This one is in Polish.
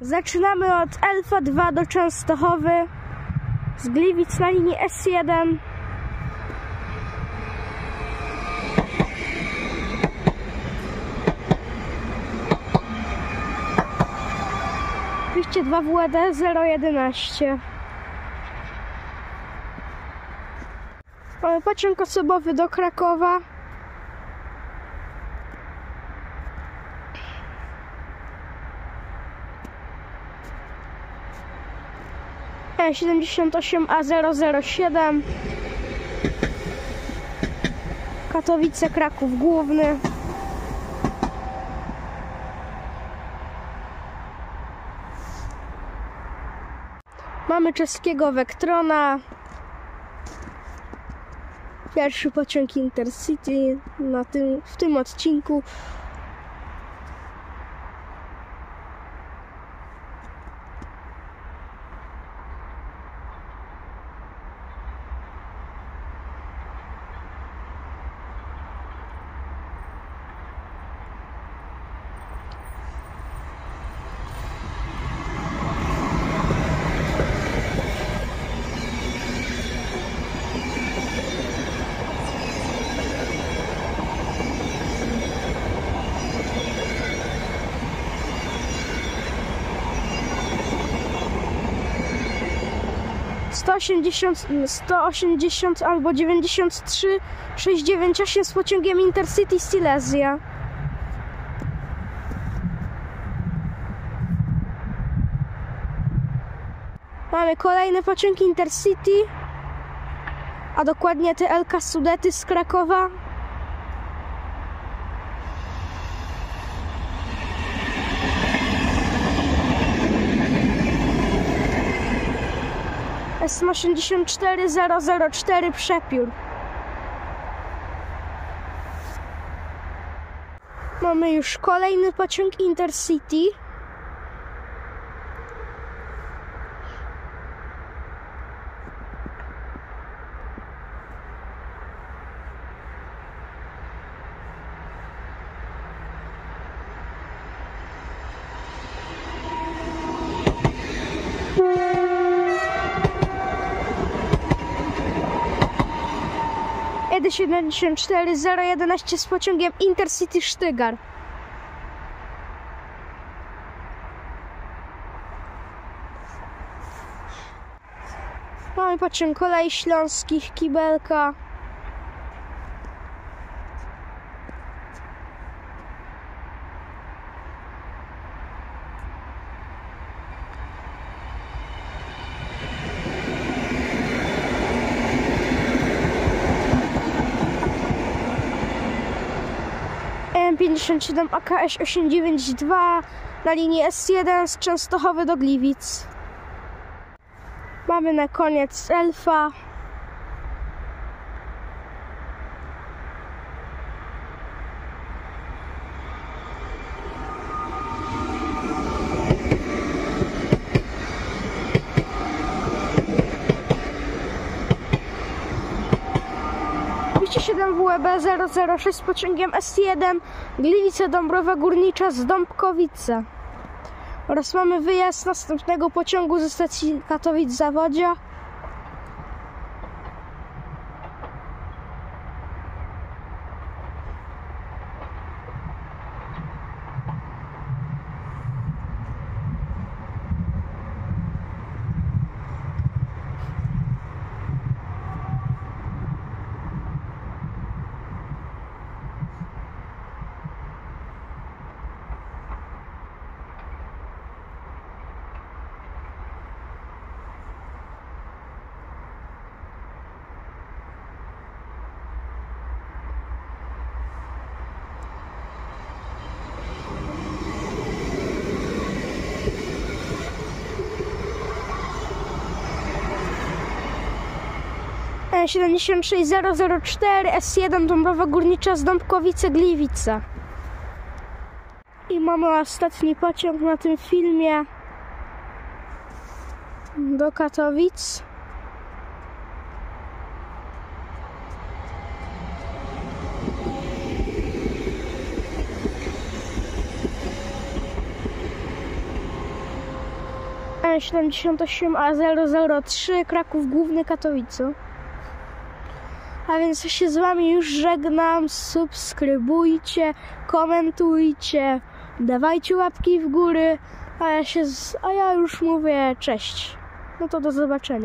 Zaczynamy od Elfa 2 do Częstochowy z Gliwic na linii S1. Oczywiście 2 WD 011. Mamy pociąg osobowy do Krakowa. E78A007 Katowice, Kraków Główny. Mamy czeskiego Vectrona. Pierwszy pociąg Intercity na tym, w tym odcinku Sto osiemdziesiąt, sto osiemdziesiąt albo dziewięćdziesiąt trzy sześć dziewięć osiem z pociągiem Intercity Silesia. Mamy kolejny pociąg Intercity, a dokładnie TLK Sudety z Krakowa. S84004 Przepiór. Mamy już kolejny pociąg Intercity. Edy 74011 z pociągiem Intercity Sztygar. Mamy pociąg kolei śląskich, kibelka. M57 AKS 892 na linii S1 z Częstochowy do Gliwic. Mamy na koniec Elfa. 7 WEB 006 z pociągiem S1 Gliwice Dąbrowa Górnicza z Dąbkowice. Oraz mamy wyjazd następnego pociągu ze stacji Katowic-Zawodzia. E76004 S1 Dąbrowa Górnicza z Dąbkowice Gliwice. I mamy ostatni pociąg na tym filmie do Katowic. 78A003 Kraków Główny Katowice. A więc ja się z wami już żegnam. Subskrybujcie, komentujcie, dawajcie łapki w góry. A ja się z, a ja już mówię cześć. No to do zobaczenia.